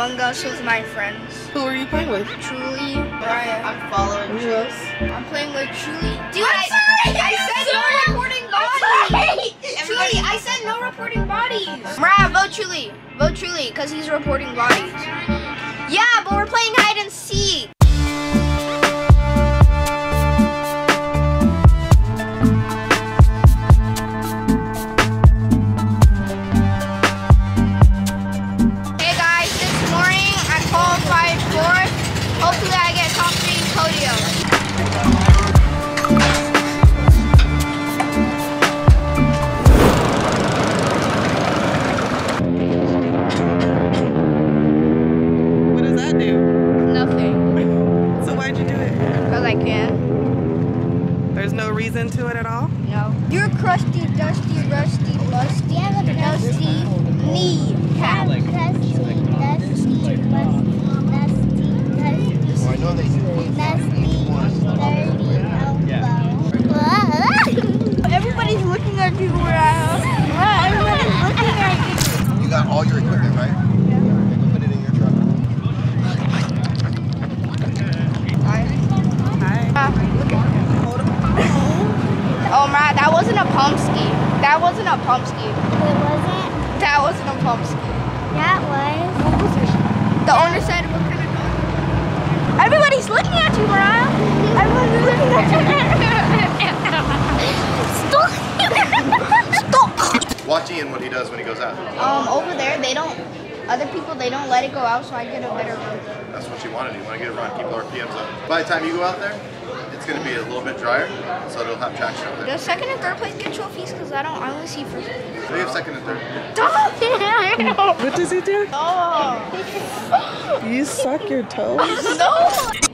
us with my friends. Who are you playing with? Truly, Mariah. I'm following Who else? I'm playing with Truly. Dude, I, I said no reporting bodies. Truly, I said no reporting bodies. Mariah, vote Truly. Vote Truly, because he's reporting bodies. Yeah, but we're playing hide and seek. No reason to it at all? No. You're crusty, dusty, rusty, lusty, dusty, knee cap. Crusty, dusty, rusty, dusty, dusty, I know they do. dusty, dirty elbow. Everybody's looking at you around. Everybody's looking at you. You got all your equipment, right? Yeah. Go put it in your truck. Hi. Oh man, that wasn't a Pomsky. That wasn't a Pomsky. It wasn't? That wasn't a Pomsky. That was. The owner said, what kind of dog? Everybody's looking at you, Mariah. Everybody's looking. Stop. Watch Ian what he does when he goes out. Um, over there, they don't, other people, they don't let it go out, so I get a better run. That's what you want to do. You want to get a run, keep the RPMs up. By the time you go out there, it's going to be a little bit drier, so it'll have traction up there. Does second and third place get trophies? Because I don't, I only see first. We have second and third. Stop! What does he do? Oh. You suck your toes? No!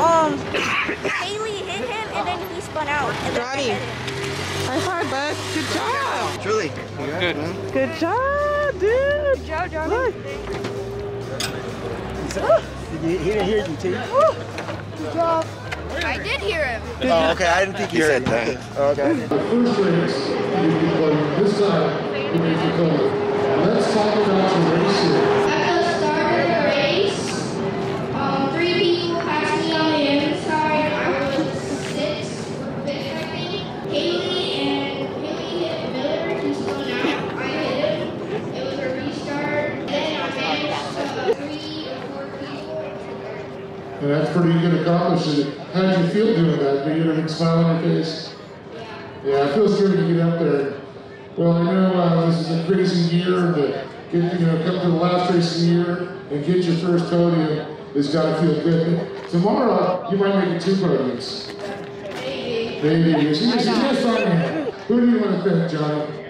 Um, Haley hit him and then he spun out. And then Johnny. hit him. High five, bud. Good job. Truly. Good Good job, dude. Good job, Johnny. Look. He didn't hear you, T. Good job. I did hear him. Oh, okay. I didn't think you said that. Okay. The first race, you can play this time in Dakota. Let's talk about your racing. At And that's pretty good accomplishment. How did you feel doing that? Did you get a big smile on your face? Yeah, it feels good to get up there. Well, I know uh, this is a crazy year, but get, you know, come to the last race of the year and get your first podium has got to feel good. Tomorrow, you might make it two podiums. Maybe. You see, you on. Who do you want to thank, Johnny?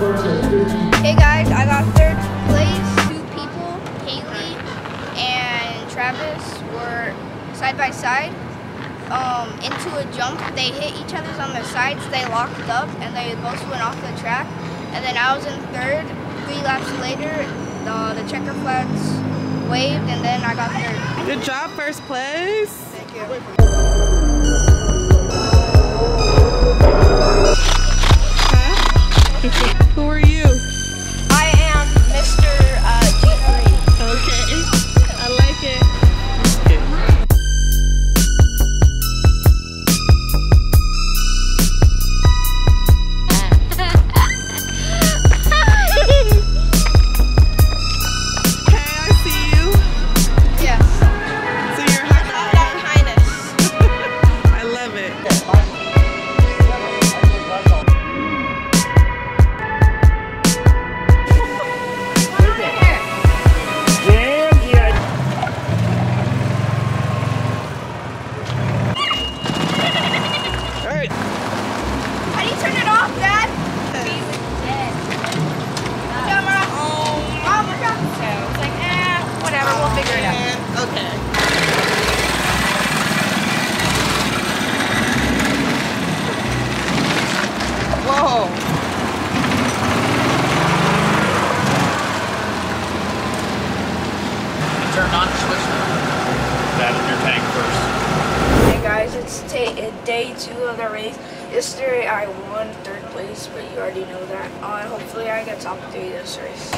First at 50. Hey guys, I got third place. Two people, Haley and Travis, were side by side. Um, into a jump, they hit each other's on the sides. They locked up, and they both went off the track. And then I was in third. Three laps later, the, the checker flags waved, and then I got third. Good job, first place. Thank you. Who are you? Two of the race. Yesterday I won third place, but you already know that. Uh, hopefully I get top three this race.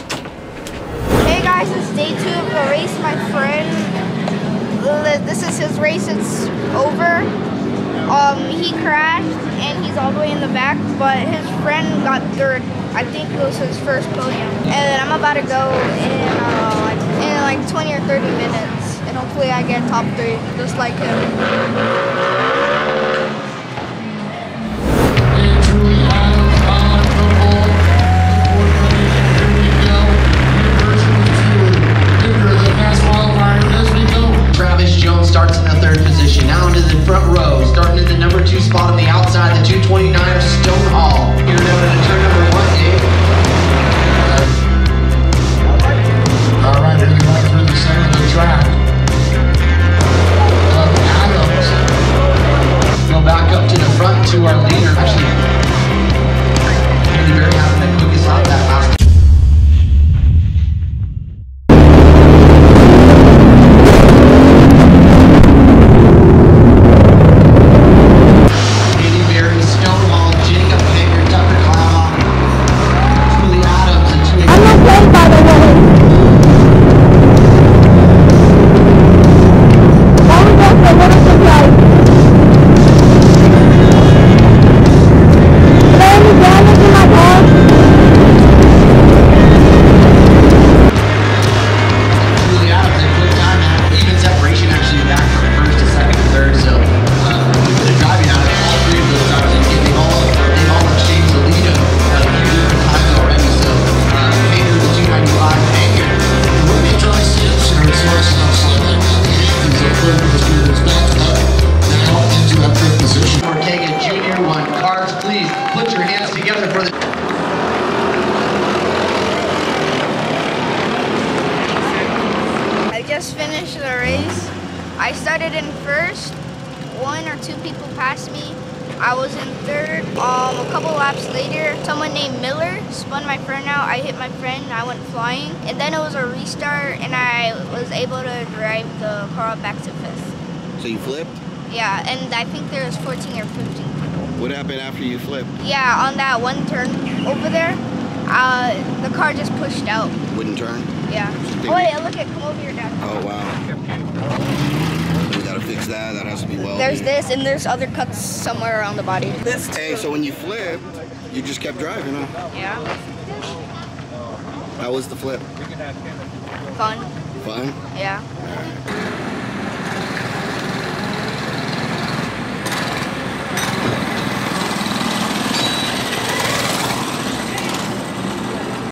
Hey guys, it's day two of the race. My friend, this is his race. It's over. Um, he crashed and he's all the way in the back, but his friend got third. I think it was his first podium. And I'm about to go in uh, like in like 20 or 30 minutes, and hopefully I get top three, just like him. Started in first. One or two people passed me. I was in third. Um, a couple laps later, someone named Miller spun my friend out. I hit my friend. I went flying, and then it was a restart, and I was able to drive the car back to fifth. So you flipped? Yeah, and I think there was 14 or 15 people. What happened after you flipped? Yeah, on that one turn over there, uh, the car just pushed out. Wouldn't turn? Yeah. Oh wait, look at come over here, Dad. Oh wow. So we gotta fix that. That has to be well. There's this, and there's other cuts somewhere around the body. This Hey, so when you flipped, you just kept driving, huh? Yeah. How was the flip? Fun. Fun? Yeah.